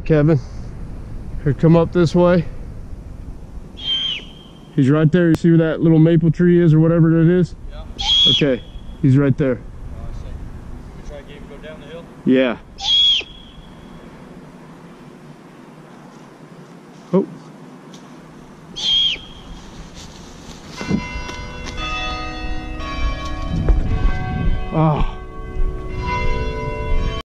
Kevin, here come up this way. He's right there. You see where that little maple tree is or whatever it is? Yeah. Okay, he's right there. Oh, the? Yeah. Oh. Oh.